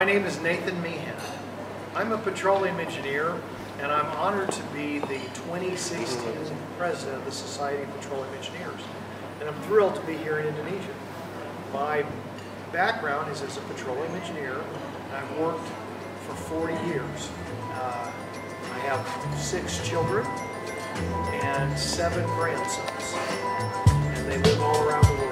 My name is Nathan Meehan. I'm a petroleum engineer and I'm honored to be the 2016 president of the Society of Petroleum Engineers. And I'm thrilled to be here in Indonesia. My background is as a petroleum engineer. I've worked for 40 years. Uh, I have six children and seven grandsons. And they live all around the world.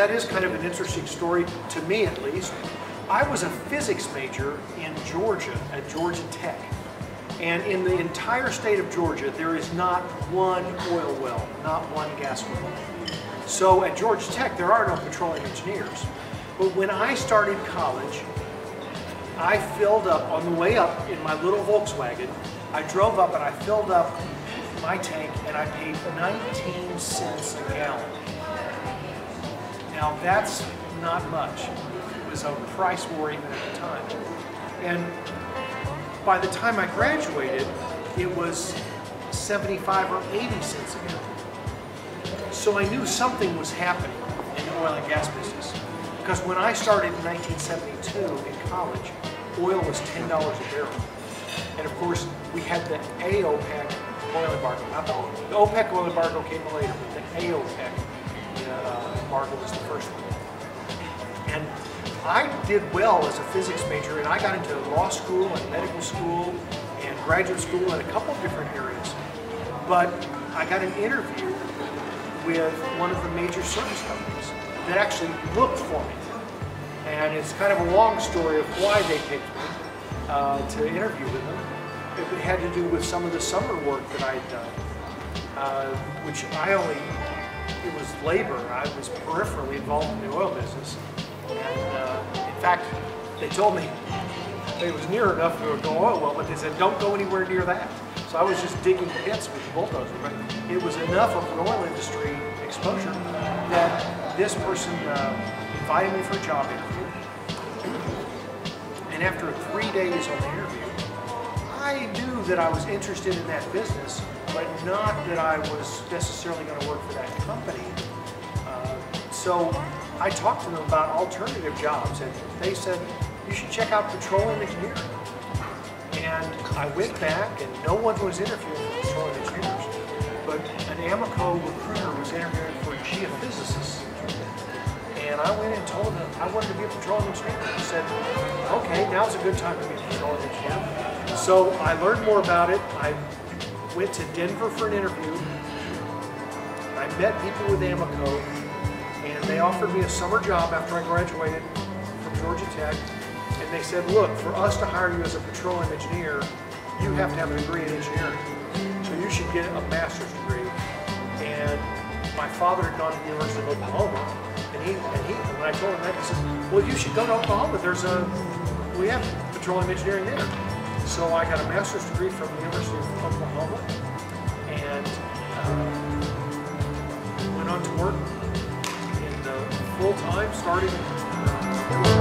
That is kind of an interesting story, to me at least. I was a physics major in Georgia, at Georgia Tech. And in the entire state of Georgia, there is not one oil well, not one gas well. So at Georgia Tech, there are no petroleum engineers. But when I started college, I filled up, on the way up in my little Volkswagen, I drove up and I filled up my tank and I paid 19 cents a gallon. Now that's not much. It was a price war even at the time. And by the time I graduated, it was 75 or 80 cents a gallon. So I knew something was happening in the oil and gas business. Because when I started in 1972 in college, oil was $10 a barrel. And of course, we had the OAPEC oil embargo. Not the, the OPEC oil embargo came later, but the OAPEC uh, embargo was the first one. And I did well as a physics major, and I got into law school and medical school and graduate school in a couple of different areas. But I got an interview with one of the major service companies that actually looked for me. And it's kind of a long story of why they picked me uh, to interview with them. It had to do with some of the summer work that I had done, uh, which I only, it was labor. I was peripherally involved in the oil business. And uh, in fact, they told me it was near enough to go oil well, but they said don't go anywhere near that. So I was just digging pits with the bulldozer, but it was enough of an oil industry exposure that this person uh, invited me for a job interview. And after three days on the interview, I knew that I was interested in that business, but not that I was necessarily going to work for that company. Uh, so I talked to them about alternative jobs, and they said, you should check out petroleum engineering. And I went back, and no one was interviewing for petroleum engineers, but an Amoco recruiter was interviewing for geophysicists. And I went and told him I wanted to be a petroleum engineer. He said, okay, now's a good time to be a petroleum engineer. So I learned more about it. I went to Denver for an interview. I met people with Amoco, and they offered me a summer job after I graduated from Georgia Tech. And they said, look, for us to hire you as a petroleum engineer, you have to have a degree in engineering. So you should get a master's degree. And my father had gone to the University of Oklahoma, and he, and he, when I told him that, he said, well, you should go to Oklahoma. There's a, we have petroleum engineering there. So I got a master's degree from the University of Oklahoma, and uh, went on to work in uh, full time, starting